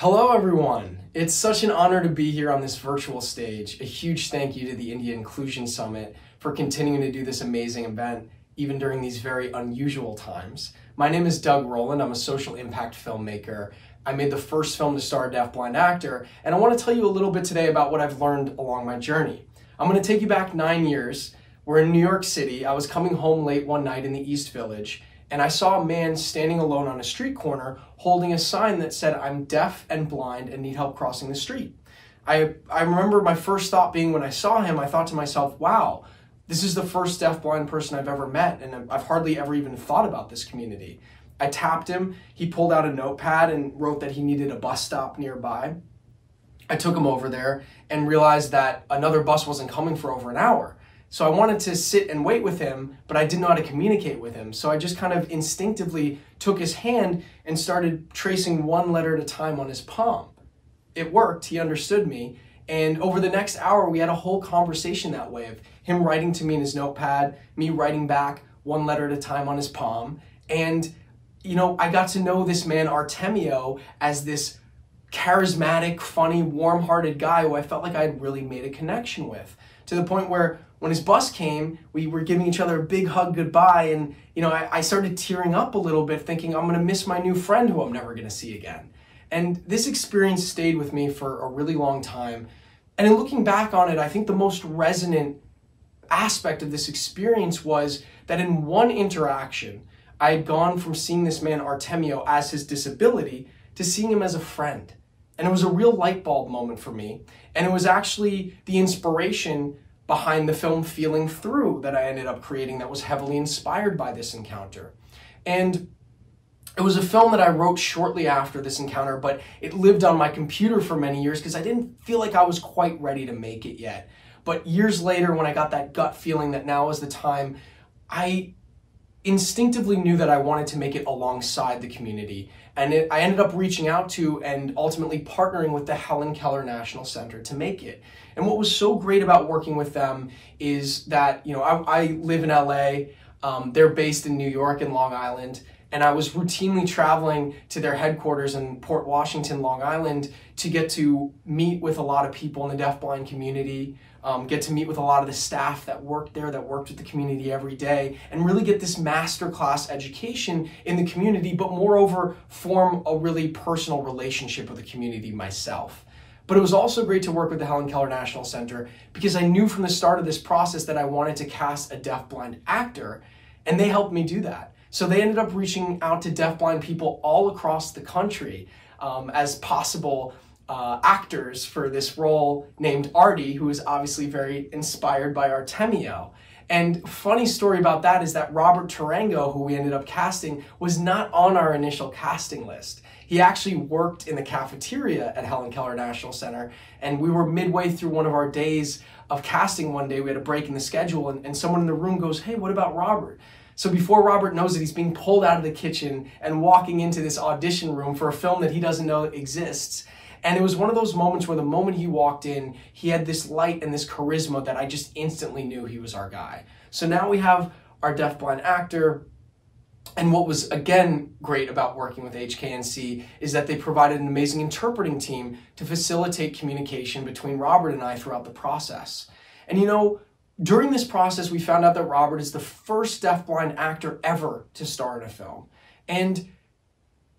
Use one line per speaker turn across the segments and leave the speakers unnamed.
Hello, everyone. It's such an honor to be here on this virtual stage. A huge thank you to the India Inclusion Summit for continuing to do this amazing event, even during these very unusual times. My name is Doug Roland. I'm a social impact filmmaker. I made the first film to star a deafblind actor, and I want to tell you a little bit today about what I've learned along my journey. I'm going to take you back nine years. We're in New York City. I was coming home late one night in the East Village, and I saw a man standing alone on a street corner holding a sign that said, I'm deaf and blind and need help crossing the street. I, I remember my first thought being when I saw him, I thought to myself, wow, this is the first deaf-blind person I've ever met, and I've hardly ever even thought about this community. I tapped him, he pulled out a notepad and wrote that he needed a bus stop nearby. I took him over there and realized that another bus wasn't coming for over an hour. So I wanted to sit and wait with him, but I didn't know how to communicate with him. So I just kind of instinctively took his hand and started tracing one letter at a time on his palm. It worked, he understood me. And over the next hour, we had a whole conversation that way of him writing to me in his notepad, me writing back one letter at a time on his palm. And, you know, I got to know this man, Artemio, as this charismatic, funny, warm hearted guy who I felt like I had really made a connection with to the point where when his bus came, we were giving each other a big hug goodbye, and you know, I, I started tearing up a little bit, thinking I'm gonna miss my new friend who I'm never gonna see again. And this experience stayed with me for a really long time. And in looking back on it, I think the most resonant aspect of this experience was that in one interaction, I had gone from seeing this man Artemio as his disability to seeing him as a friend. And it was a real light bulb moment for me. And it was actually the inspiration behind the film Feeling Through that I ended up creating that was heavily inspired by this encounter. And it was a film that I wrote shortly after this encounter, but it lived on my computer for many years because I didn't feel like I was quite ready to make it yet. But years later, when I got that gut feeling that now is the time, I instinctively knew that I wanted to make it alongside the community. And it, I ended up reaching out to and ultimately partnering with the Helen Keller National Center to make it. And what was so great about working with them is that, you know, I, I live in LA, um, they're based in New York and Long Island, and I was routinely traveling to their headquarters in Port Washington, Long Island, to get to meet with a lot of people in the deafblind community, um, get to meet with a lot of the staff that worked there, that worked with the community every day, and really get this masterclass education in the community, but moreover, form a really personal relationship with the community myself. But it was also great to work with the Helen Keller National Center because I knew from the start of this process that I wanted to cast a deafblind actor, and they helped me do that. So they ended up reaching out to deafblind people all across the country um, as possible uh, actors for this role named Artie, who is obviously very inspired by Artemio. And funny story about that is that Robert Tarango, who we ended up casting, was not on our initial casting list. He actually worked in the cafeteria at Helen Keller National Center, and we were midway through one of our days of casting one day. We had a break in the schedule, and, and someone in the room goes, Hey, what about Robert? So before Robert knows it, he's being pulled out of the kitchen and walking into this audition room for a film that he doesn't know exists. And it was one of those moments where the moment he walked in, he had this light and this charisma that I just instantly knew he was our guy. So now we have our deafblind actor, and what was again great about working with HKNC is that they provided an amazing interpreting team to facilitate communication between Robert and I throughout the process. And you know, during this process, we found out that Robert is the first deafblind actor ever to star in a film. And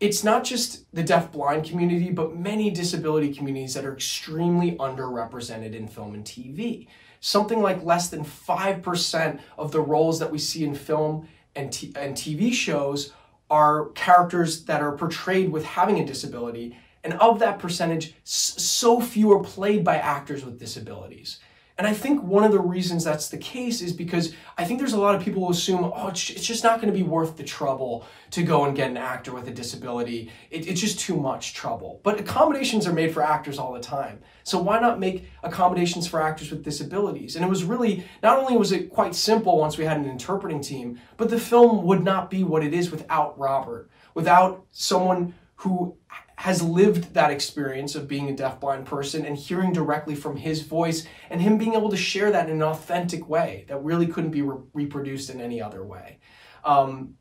it's not just the deaf-blind community, but many disability communities that are extremely underrepresented in film and TV. Something like less than 5% of the roles that we see in film and, t- and TV shows are characters that are portrayed with having a disability. And of that percentage, so few are played by actors with disabilities. And I think one of the reasons that's the case is because I think there's a lot of people who assume, oh, it's, just not going to be worth the trouble to go and get an actor with a disability. It, it's just too much trouble. But accommodations are made for actors all the time. So why not make accommodations for actors with disabilities? And it was really, not only was it quite simple once we had an interpreting team, but the film would not be what it is without Robert, without someone who has lived that experience of being a deafblind person and hearing directly from his voice and him being able to share that in an authentic way that really couldn't be re- reproduced in any other way. Um,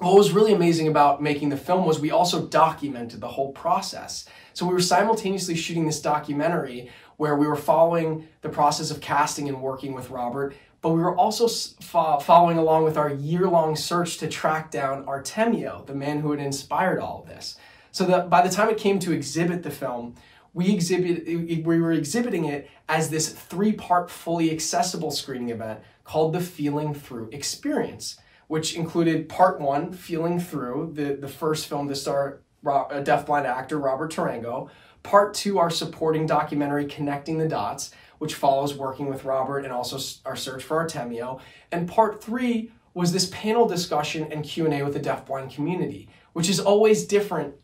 what was really amazing about making the film was we also documented the whole process. So we were simultaneously shooting this documentary where we were following the process of casting and working with Robert, but we were also following along with our year long search to track down Artemio, the man who had inspired all of this. So that by the time it came to exhibit the film, we exhibit we were exhibiting it as this three-part fully accessible screening event called the Feeling Through Experience, which included part one, Feeling Through, the, the first film to star a uh, deafblind actor Robert Tarango, part two, our supporting documentary Connecting the Dots, which follows working with Robert and also our search for Artemio, and part three was this panel discussion and Q&A with the deafblind community, which is always different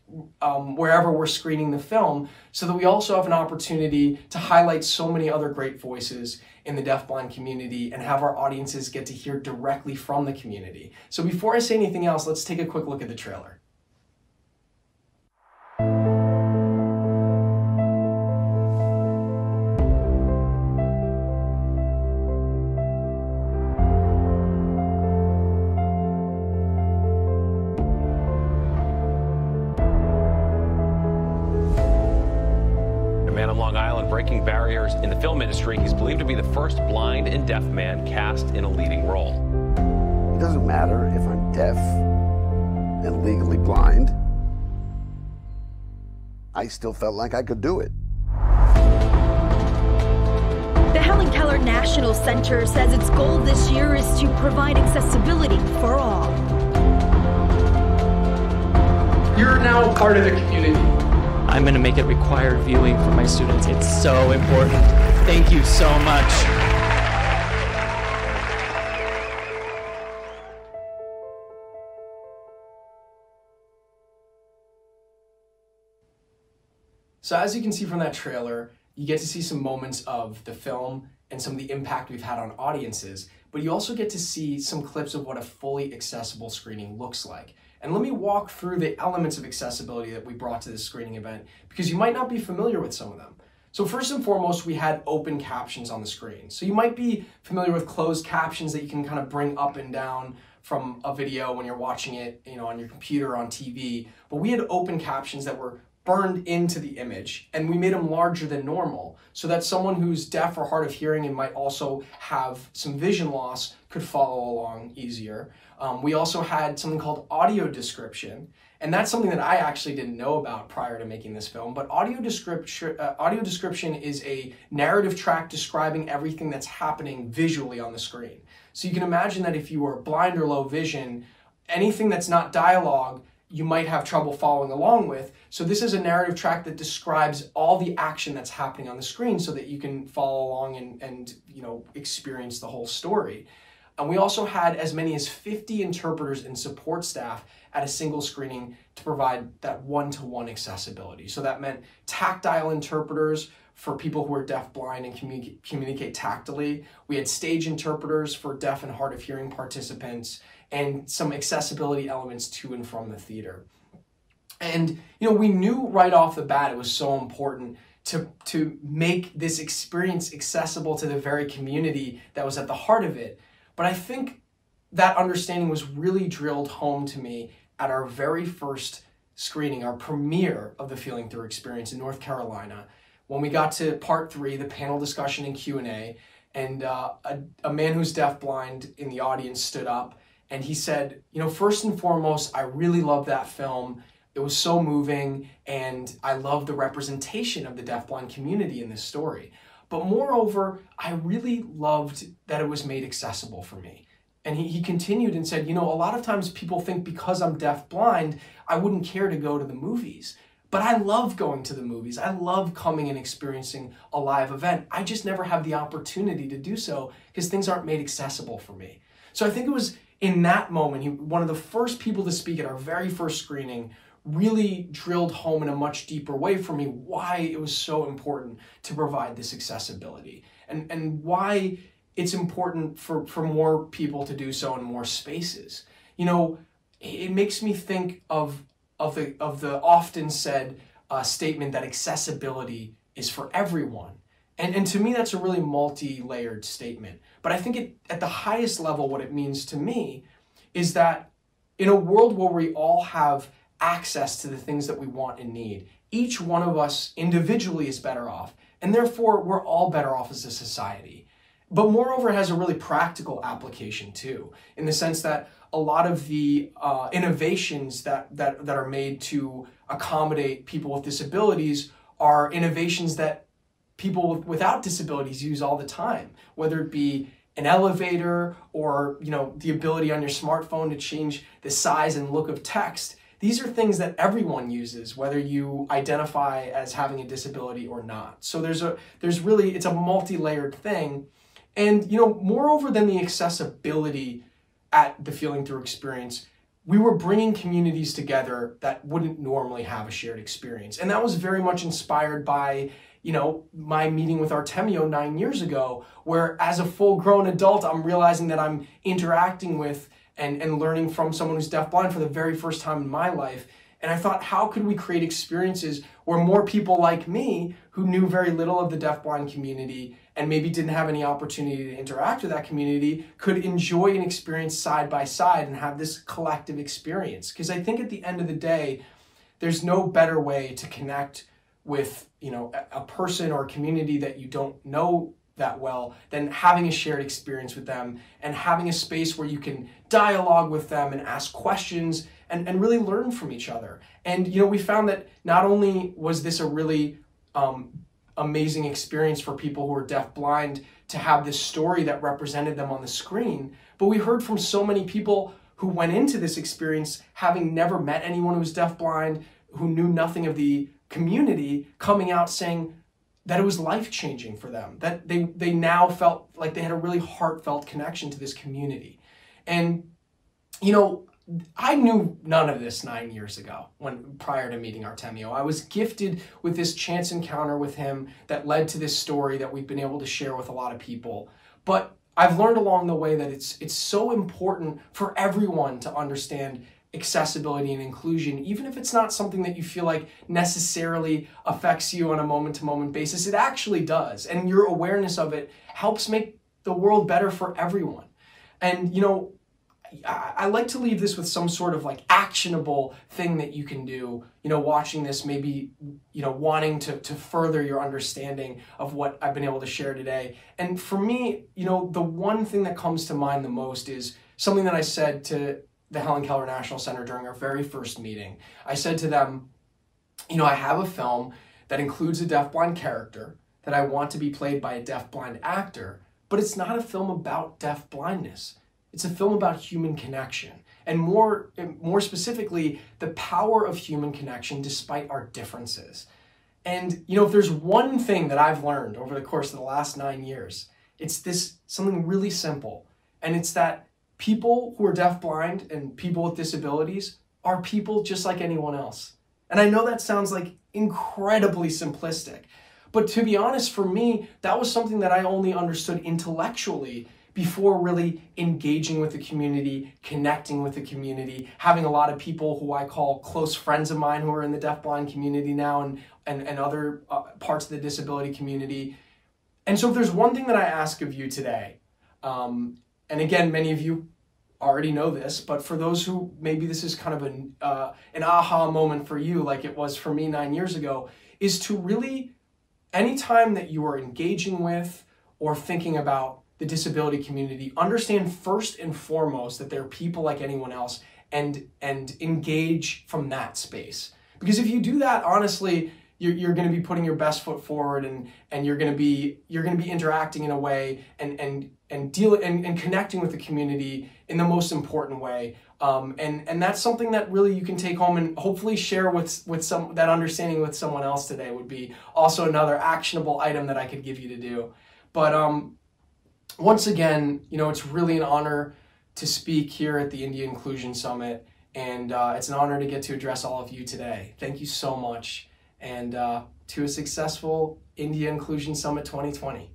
um, wherever we're screening the film, so that we also have an opportunity to highlight so many other great voices in the deafblind community and have our audiences get to hear directly from the community. So before I say anything else, let's take a quick look at the trailer.
In the film industry. He's believed to be the first blind and deaf man cast in a leading role.
It doesn't matter if I'm deaf and legally blind. I still felt like I could do it.
The Helen Keller National Center says its goal this year is to provide accessibility for all.
You're now part of the community.
I'm going to make it required viewing for my students. It's so important. Thank you so much.
So as you can see from that trailer, you get to see some moments of the film and some of the impact we've had on audiences, but you also get to see some clips of what a fully accessible screening looks like. And let me walk through the elements of accessibility that we brought to this screening event because you might not be familiar with some of them. So first and foremost, we had open captions on the screen. So you might be familiar with closed captions that you can kind of bring up and down from a video when you're watching it, you know, on your computer or on TV. But we had open captions that were burned into the image and we made them larger than normal so that someone who's deaf or hard of hearing and might also have some vision loss could follow along easier. Um, we also had something called audio description, and that's something that I actually didn't know about prior to making this film. But audio description, uh, audio description is a narrative track describing everything that's happening visually on the screen. So you can imagine that if you were blind or low vision, anything that's not dialogue you might have trouble following along with. So this is a narrative track that describes all the action that's happening on the screen so that you can follow along and, and you know experience the whole story. And we also had as many as 50 interpreters and support staff at a single screening to provide that one-to-one accessibility. So that meant tactile interpreters for people who are deaf, blind, and communi communicate tactily. We had stage interpreters for deaf and hard of hearing participants, and some accessibility elements to and from the theater. And you know, we knew right off the bat it was so important to, to make this experience accessible to the very community that was at the heart of it. But I think that understanding was really drilled home to me at our very first screening, our premiere of the Feeling Through experience in North Carolina, when we got to part three, the panel discussion and Q&A, and uh, a, a man who's deafblind in the audience stood up and he said, you know, first and foremost, I really love that film. It was so moving, and I love the representation of the deafblind community in this story. But moreover, I really loved that it was made accessible for me. And he, he continued and said, You know, a lot of times people think because I'm deafblind, I wouldn't care to go to the movies. But I love going to the movies. I love coming and experiencing a live event. I just never have the opportunity to do so because things aren't made accessible for me. So I think it was in that moment, he, one of the first people to speak at our very first screening really drilled home in a much deeper way for me why it was so important to provide this accessibility and, and why it's important for, for more people to do so in more spaces. You know, it makes me think of, of, the, of the often said uh, statement that accessibility is for everyone. And, and to me, that's a really multi layered statement. But I think it, at the highest level, what it means to me is that in a world where we all have access to the things that we want and need, each one of us individually is better off, and therefore we're all better off as a society. But moreover, it has a really practical application too, in the sense that a lot of the uh, innovations that, that, that are made to accommodate people with disabilities are innovations that people without disabilities use all the time, whether it be an elevator or you know the ability on your smartphone to change the size and look of text. These are things that everyone uses whether you identify as having a disability or not. So there's a there's really it's a multi-layered thing. And you know moreover than the accessibility at the feeling through experience we were bringing communities together that wouldn't normally have a shared experience. And that was very much inspired by you know, my meeting with Artemio nine years ago, where as a full grown adult, I'm realizing that I'm interacting with and, and learning from someone who's deafblind for the very first time in my life. And I thought, how could we create experiences where more people like me, who knew very little of the deafblind community and maybe didn't have any opportunity to interact with that community, could enjoy an experience side by side and have this collective experience? Because I think at the end of the day, there's no better way to connect with you know a, person or a community that you don't know that well then having a shared experience with them and having a space where you can dialogue with them and ask questions and, and really learn from each other. And you know we found that not only was this a really um, amazing experience for people who are deaf blind to have this story that represented them on the screen but we heard from so many people who went into this experience having never met anyone who was deaf blind who knew nothing of the community coming out saying that it was life changing for them, that they, they now felt like they had a really heartfelt connection to this community. And, you know, I knew none of this nine years ago when prior to meeting Artemio. I was gifted with this chance encounter with him that led to this story that we've been able to share with a lot of people. But I've learned along the way that it's it's so important for everyone to understand accessibility and inclusion, even if it's not something that you feel like necessarily affects you on a moment to moment basis, it actually does. And your awareness of it helps make the world better for everyone. And, you know, I, like to leave this with some sort of like actionable thing that you can do, you know, watching this, maybe, you know, wanting to, to further your understanding of what I've been able to share today. And for me, you know, the one thing that comes to mind the most is something that I said to the Helen Keller National Center during our very first meeting. I said to them, you know, I have a film that includes a deafblind character that I want to be played by a deafblind actor, but it's not a film about deafblindness. It's a film about human connection. And more, more specifically, the power of human connection despite our differences. And, you know, if there's one thing that I've learned over the course of the last nine years, it's this something really simple. And it's that people who are deafblind and people with disabilities are people just like anyone else. And I know that sounds like incredibly simplistic, but to be honest, for me, that was something that I only understood intellectually before really engaging with the community, connecting with the community, having a lot of people who I call close friends of mine who are in the deafblind community now and, and, and other uh, parts of the disability community. And so if there's one thing that I ask of you today, um, and again, many of you already know this, but for those who maybe this is kind of an, uh, an aha moment for you, like it was for me nine years ago, is to really, anytime that you are engaging with or thinking about the disability community, understand first and foremost that they're people like anyone else and, and engage from that space. Because if you do that, honestly, you're, you're going to be putting your best foot forward and, and you're going to be you're going to be interacting in a way and, and and deal and, and connecting with the community in the most important way. Um, and and that's something that really you can take home and hopefully share with with some that understanding with someone else today would be also another actionable item that I could give you to do. But um, once again you know it's really an honor to speak here at the India Inclusion Summit and uh, it's an honor to get to address all of you today. Thank you so much and uh, to a successful India Inclusion Summit 2020